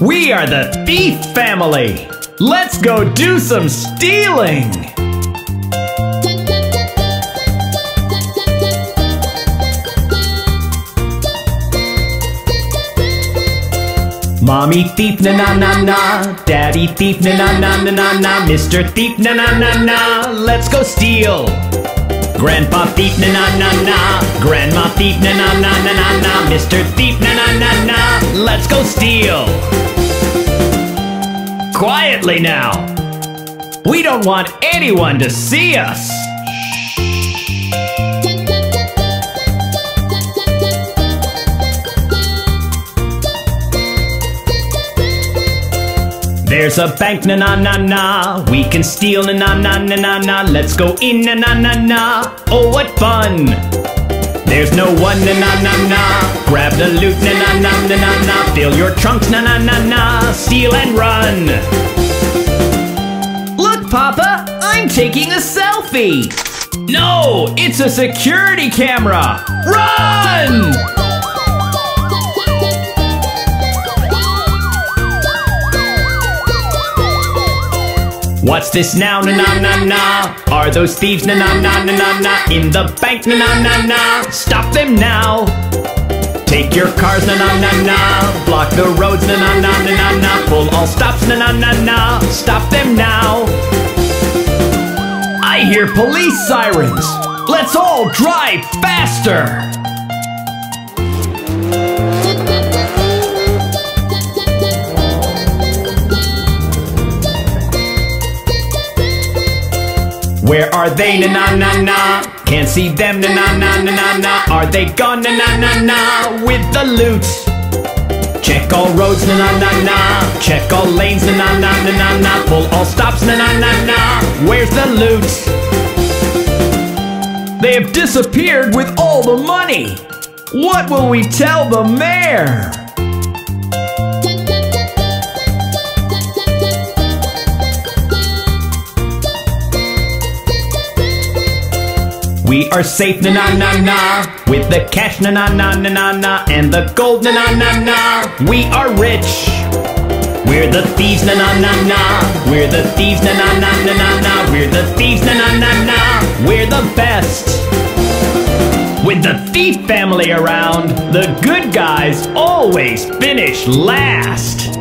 We are the Thief Family! Let's go do some stealing! Mommy thief na na na na, Daddy thief na na na na na na, Mr. Thief na na na na, let's go steal! Grandpa thief na na na na, Grandma thief na na na na na na, Mr. Thief na na na na, let's go steal! Quietly now! We don't want anyone to see us! There's a bank na na na na. We can steal na na na na na. Let's go in na na na na. Oh, what fun! There's no one na na na na. Grab the loot na na na na na na. Fill your trunks na na na na. Steal and run. Look, Papa, I'm taking a selfie. No, it's a security camera. Run! What's this now? Na na na na. Are those thieves? Na na na na na na. In the bank? Na na na na. Stop them now. Take your cars? Na na na na. Block the roads? Na na na na na na. Pull all stops? Na na na na. Stop them now. I hear police sirens. Let's all drive faster. Where are they? Na na na na. Can't see them. Na na na na na na. Are they gone? Na na na na. With the loot. Check all roads. Na na na na. Check all lanes. Na na na na na na. Pull all stops. Na na na na. Where's the loot? They have disappeared with all the money. What will we tell the mayor? We are safe, na na na na, with the cash, na na na na na na, and the gold, na na na na. We are rich. We're the thieves, na na na na. We're the thieves, na na na na na na. We're the thieves, na na na na. We're the best. With the thief family around, the good guys always finish last.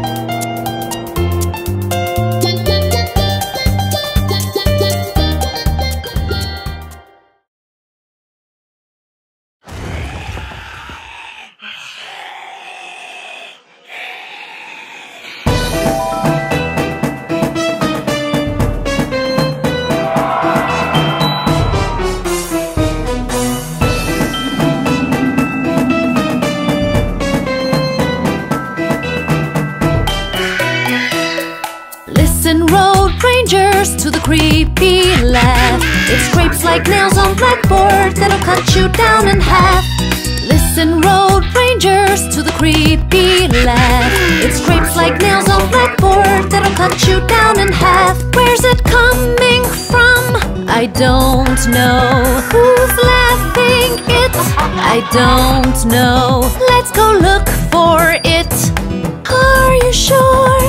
Listen, road rangers, to the creepy laugh. It scrapes like nails on blackboard that'll cut you down in half. Where's it coming from? I don't know. Who's laughing it? I don't know. Let's go look for it. Are you sure?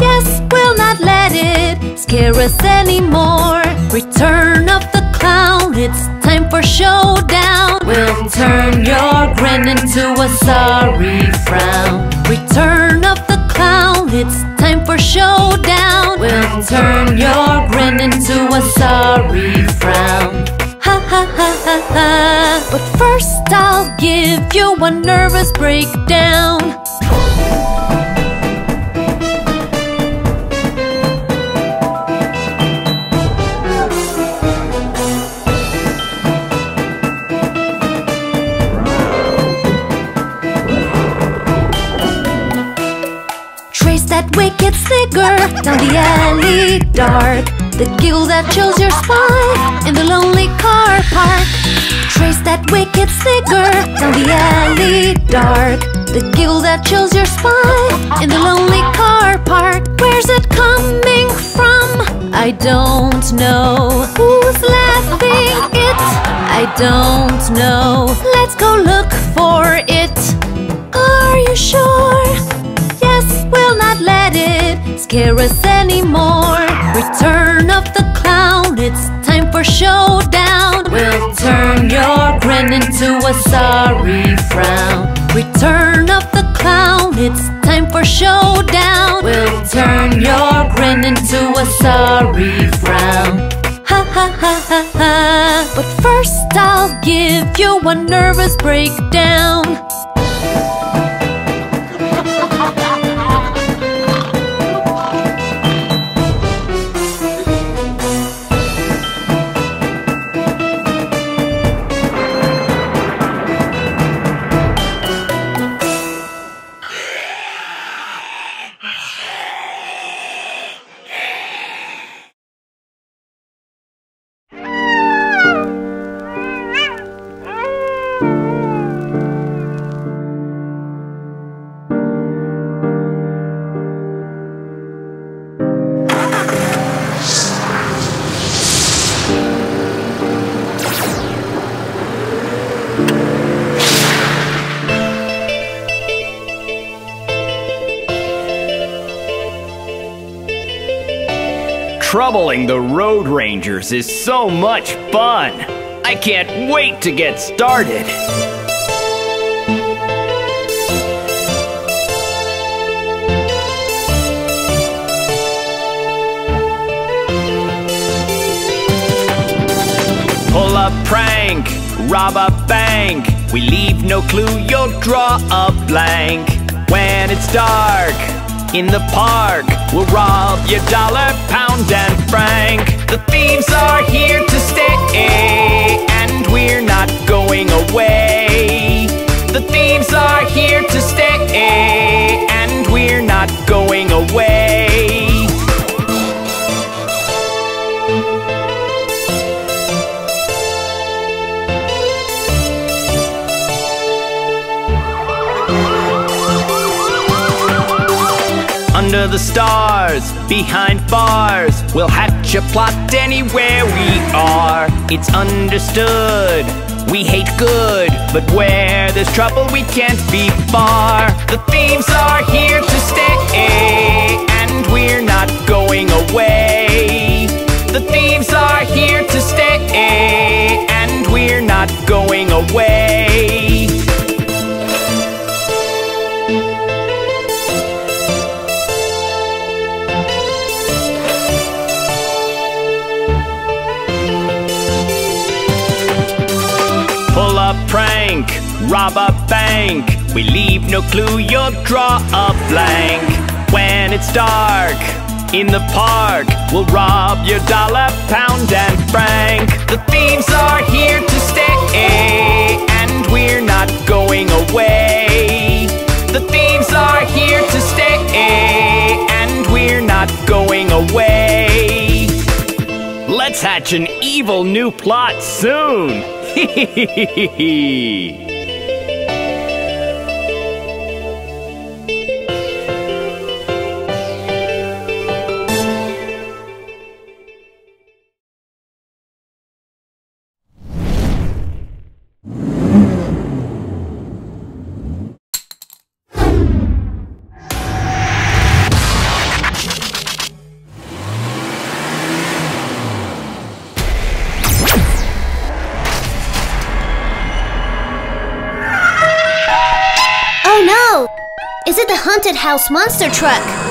Yes, we'll not let it scare us anymore. Return of the clown, it's time for showdown. We'll turn your grin into a sorry frown. Return of the clown, it's time for showdown. We'll turn your grin into a sorry frown. Ha ha ha ha ha. But first, I'll give you a nervous breakdown. Wicked down the alley dark. The giggle that chills your spine in the lonely car park. Trace that wicked snigger down the alley dark. The giggle that chills your spine in the lonely car park. Where's it coming from? I don't know. Who's laughing it? I don't know. Let's go look for it. Are you sure? Yes, we'll scare us anymore. Return of the clown, it's time for showdown. We'll turn your grin into a sorry frown. Return of the clown, it's time for showdown. We'll turn your grin into a sorry frown. Ha ha ha ha ha. But first, I'll give you a nervous breakdown. Troubling the Road Rangers is so much fun! I can't wait to get started! Pull a prank, rob a bank. We leave no clue, you'll draw a blank. When it's dark, in the park, we'll rob your dollar, pound, and franc. The thieves are here to stay, and we're not going away. The thieves are here to stay, the stars, behind bars, we'll hatch a plot anywhere we are. It's understood. We hate good, but where there's trouble, we can't be far. The thieves are here to stay, and we're not going away. The thieves are here to stay, no clue, you'll draw a blank. When it's dark, in the park, we'll rob your dollar, pound, and franc. The thieves are here to stay, and we're not going away. The thieves are here to stay, and we're not going away. Let's hatch an evil new plot soon! Oh house monster truck?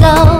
Go.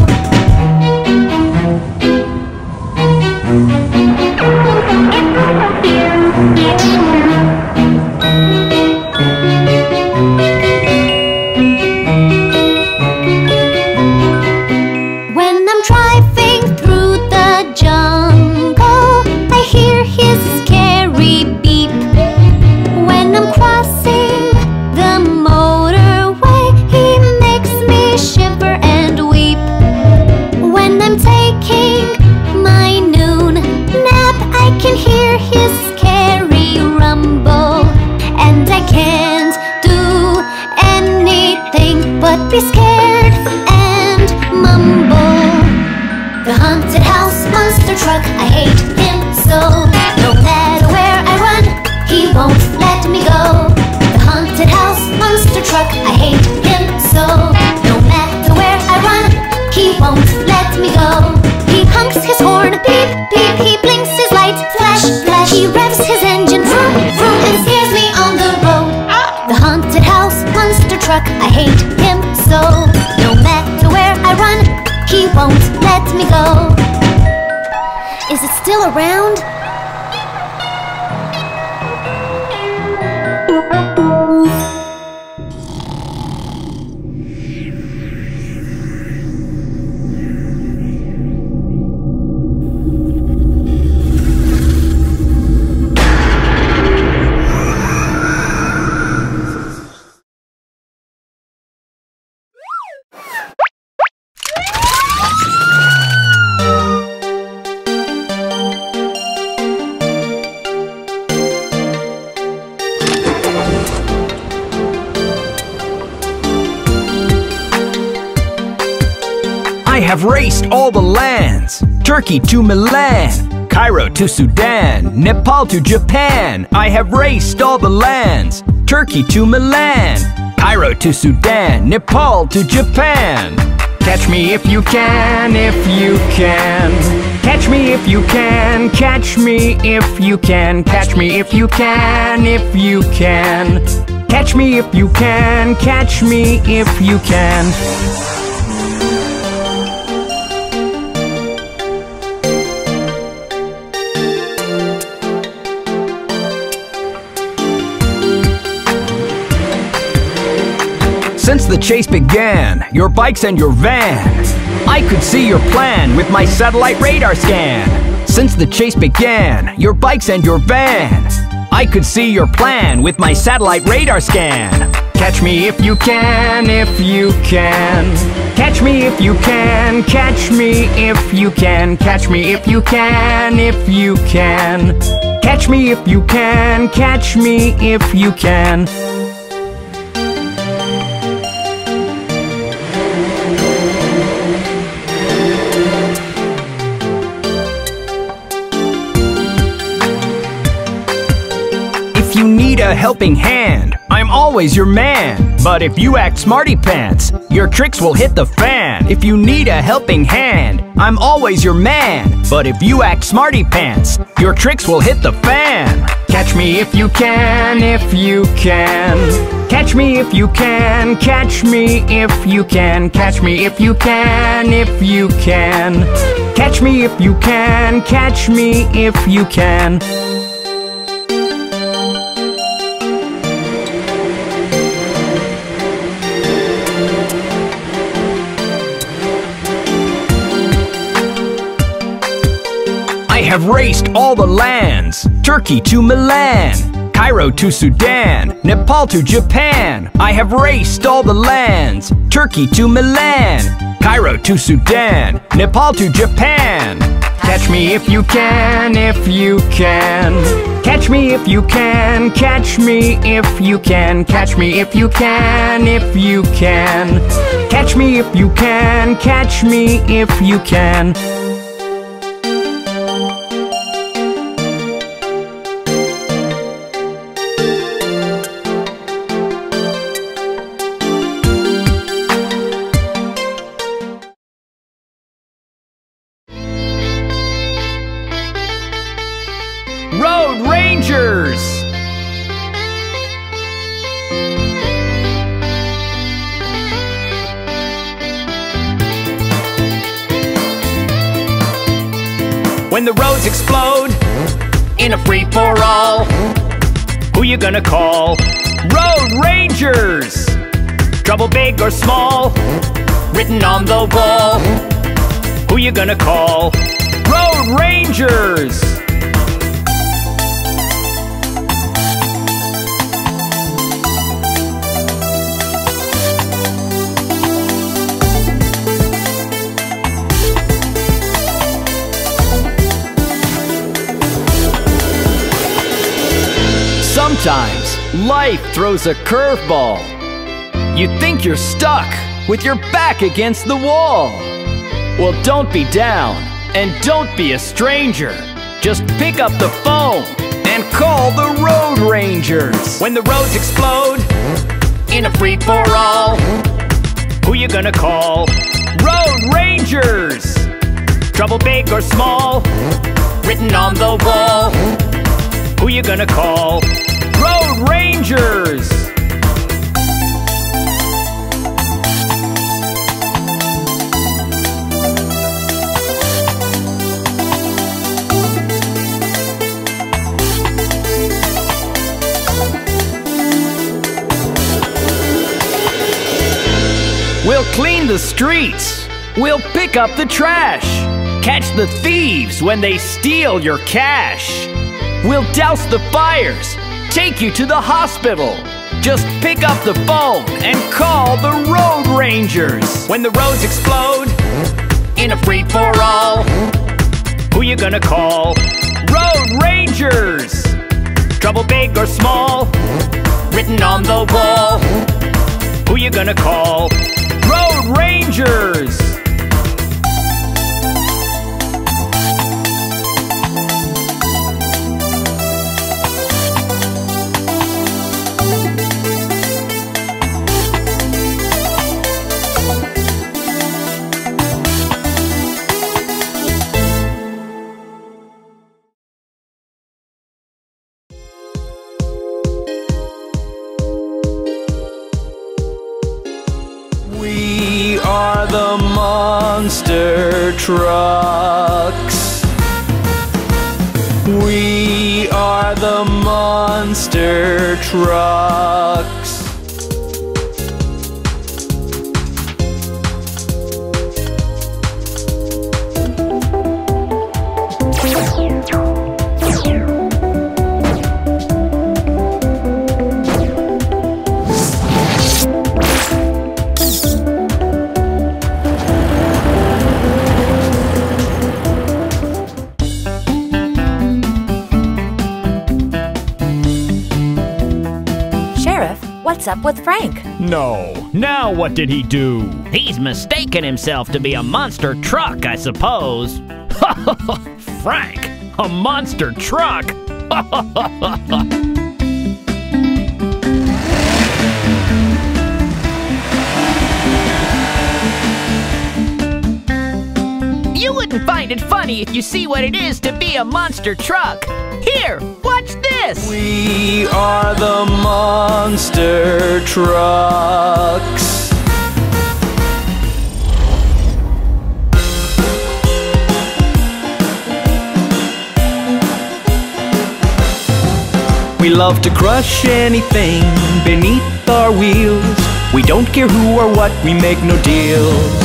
Have raced all the lands Turkey to Milan, Cairo to Sudan, Nepal to Japan. I have raced all the lands Turkey to Milan, Cairo to Sudan, Nepal to Japan. Catch me if you can, if you can. Catch me if you can, catch me if you can, catch me if you can, if you can. Catch me if you can, catch me if you can. Since the chase began, your bikes and your van, I could see your plan with my satellite radar scan. Since the chase began, your bikes and your van, I could see your plan with my satellite radar scan. Catch me if you can, if you can. Catch me if you can, catch me if you can, catch me if you can, if you can. Catch me if you can, catch me if you can. A helping hand, I'm always your man. But if you act smarty pants, your tricks will hit the fan. If you need a helping hand, I'm always your man. But if you act smarty pants, your tricks will hit the fan. Catch me if you can, if you can. Catch me if you can, catch me if you can, catch me if you can, if you can. Catch me if you can, catch me if you can. Have raced all the lands Turkey to Milan, Cairo to Sudan, Nepal to Japan. I have raced all the lands Turkey to Milan, Cairo to Sudan, Nepal to Japan. Catch me if you can, if you can. Catch me if you can, catch me if you can, catch me if you can, if you can. Catch me if you can, catch me if you can. Road Rangers! Trouble big or small, written on the wall. Who you gonna call? Road Rangers! Sometimes life throws a curveball. You think you're stuck with your back against the wall. Well, don't be down and don't be a stranger. Just pick up the phone and call the Road Rangers. When the roads explode in a free for all, who you gonna call? Road Rangers! Trouble big or small, written on the wall. Who you gonna call? Road Rangers! We'll clean the streets. We'll pick up the trash. Catch the thieves when they steal your cash. We'll douse the fires. Take you to the hospital. Just pick up the phone and call the Road Rangers. When the roads explode in a free for all, who you gonna call? Road Rangers! Trouble big or small, written on the wall. Who you gonna call? Road Rangers! Monster trucks. We are the monster trucks. Sheriff, what's up with Frank? No. Now what did he do? He's mistaken himself to be a monster truck, I suppose. Frank, a monster truck. Wouldn't find it funny if you see what it is to be a monster truck. Here, watch this. We are the monster trucks. We love to crush anything beneath our wheels. We don't care who or what, we make no deals.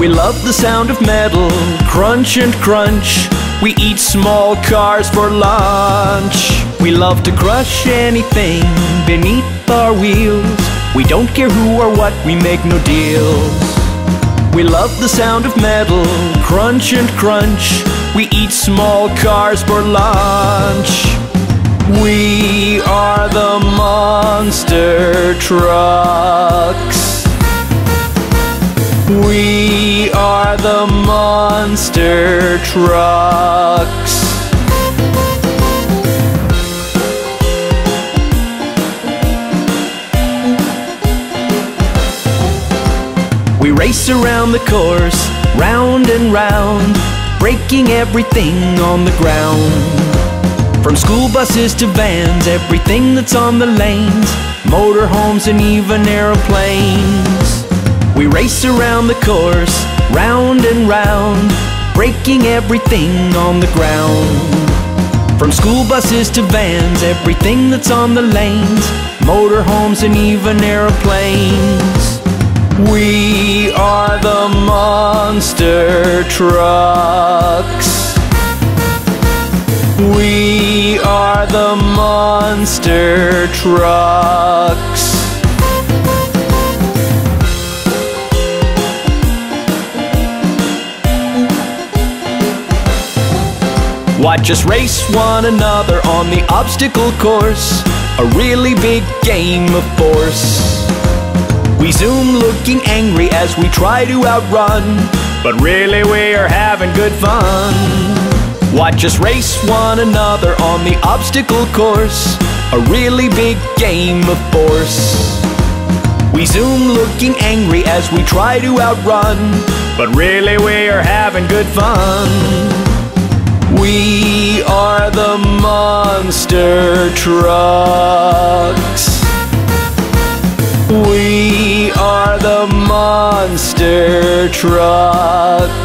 We love the sound of metal, crunch and crunch. We eat small cars for lunch. We love to crush anything beneath our wheels. We don't care who or what, we make no deals. We love the sound of metal, crunch and crunch. We eat small cars for lunch. We are the monster trucks. Monster trucks. We race around the course, round and round, breaking everything on the ground. From school buses to vans, everything that's on the lanes, motorhomes and even aeroplanes. We race around the course, round and round, breaking everything on the ground. From school buses to vans, everything that's on the lanes, motorhomes and even aeroplanes. We are the monster trucks. We are the monster trucks. Watch us race one another on the obstacle course. A really big game of force. We zoom looking angry as we try to outrun. But really, we are having good fun. Watch us race one another on the obstacle course. A really big game of force. We zoom looking angry as we try to outrun. But really, we are having good fun. We are the monster trucks. We are the monster trucks.